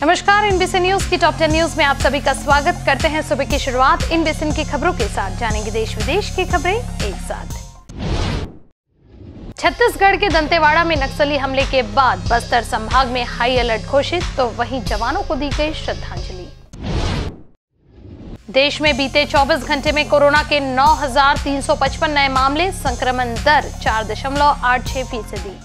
नमस्कार INBC news की top ten news में आप सभी का स्वागत करते हैं सुबह की शुरुआत। इनबीसी की खबरों के साथ जानेंगे देश विदेश की खबरें एक साथ। छत्तीसगढ़ के दंतेवाड़ा में नक्सली हमले के बाद बस्तर संभाग में हाई अलर्ट घोषित तो वहीं जवानों को दी गई श्रद्धांजलि। देश में बीते 24 घंटे में कोरोना के 9,355 नए मामले संक्रमण दर 4.86 फ़ीसदी।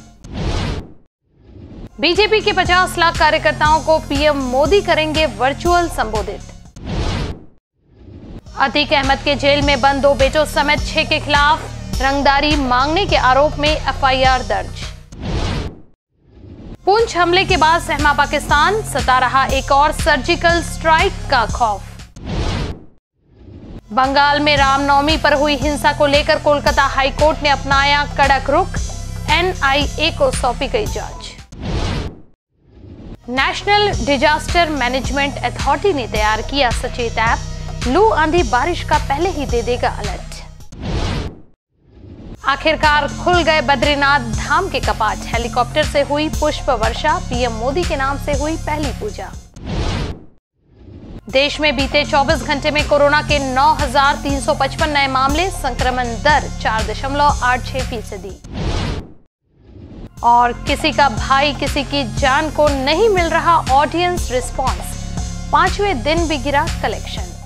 बीजेपी के 50 लाख कार्यकर्ताओं को पीएम मोदी करेंगे वर्चुअल संबोधित। अतीक अहमद के जेल में बंद दो बेटों समेत छह के खिलाफ रंगदारी मांगने के आरोप में एफआईआर दर्ज। पुंछ हमले के बाद सहमा पाकिस्तान, सता रहा एक और सर्जिकल स्ट्राइक का खौफ। बंगाल में रामनवमी पर हुई हिंसा को लेकर कोलकाता हाईकोर्ट ने अपनाया कड़क रुख। एनआईए को सौंपी गई जाँच। नेशनल डिजास्टर मैनेजमेंट अथॉरिटी ने तैयार किया सचेत ऐप। लू आंधी बारिश का पहले ही दे देगा अलर्ट। आखिरकार खुल गए बद्रीनाथ धाम के कपाट। हेलीकॉप्टर से हुई पुष्प वर्षा पीएम मोदी के नाम से हुई पहली पूजा। देश में बीते 24 घंटे में कोरोना के 9,355 नए मामले संक्रमण दर 4.86 फ़ीसदी। और किसी का भाई, किसी की जान को नहीं मिल रहा ऑडियंस रिस्पॉन्स पाँचवें दिन भी गिरा कलेक्शन